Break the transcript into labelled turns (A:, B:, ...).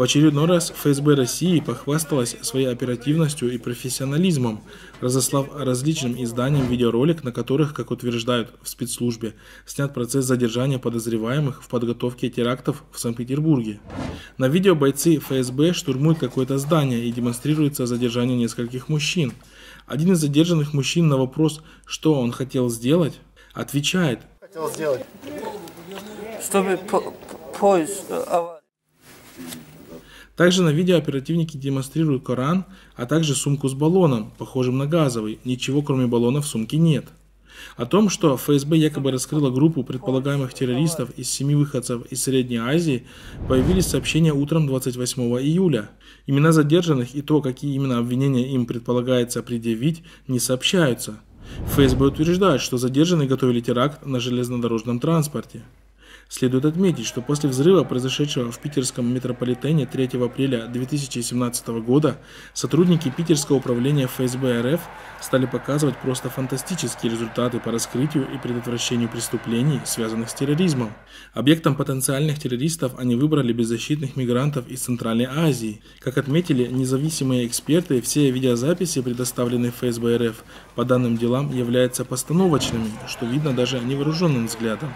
A: В очередной раз ФСБ России похвасталась своей оперативностью и профессионализмом, разослав различным изданиям видеоролик, на которых, как утверждают в спецслужбе, снят процесс задержания подозреваемых в подготовке терактов в Санкт-Петербурге. На видео бойцы ФСБ штурмуют какое-то здание и демонстрируется задержание нескольких мужчин. Один из задержанных мужчин на вопрос, что он хотел сделать, отвечает. Хотел сделать. Чтобы поезд также на видео оперативники демонстрируют Коран, а также сумку с баллоном, похожим на газовый. Ничего кроме баллона в сумке нет. О том, что ФСБ якобы раскрыла группу предполагаемых террористов из семи выходцев из Средней Азии, появились сообщения утром 28 июля. Имена задержанных и то, какие именно обвинения им предполагается предъявить, не сообщаются. ФСБ утверждает, что задержанные готовили теракт на железнодорожном транспорте. Следует отметить, что после взрыва, произошедшего в питерском метрополитене 3 апреля 2017 года, сотрудники питерского управления ФСБ РФ стали показывать просто фантастические результаты по раскрытию и предотвращению преступлений, связанных с терроризмом. Объектом потенциальных террористов они выбрали беззащитных мигрантов из Центральной Азии. Как отметили независимые эксперты, все видеозаписи, предоставленные ФСБ РФ, по данным делам являются постановочными, что видно даже невооруженным взглядом.